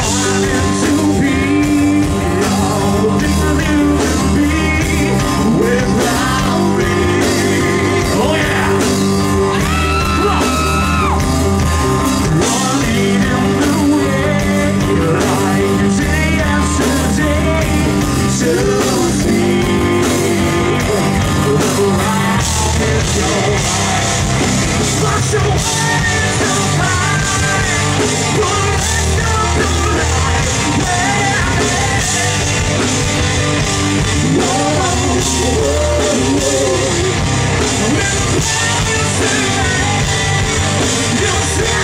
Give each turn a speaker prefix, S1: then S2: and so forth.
S1: lost You see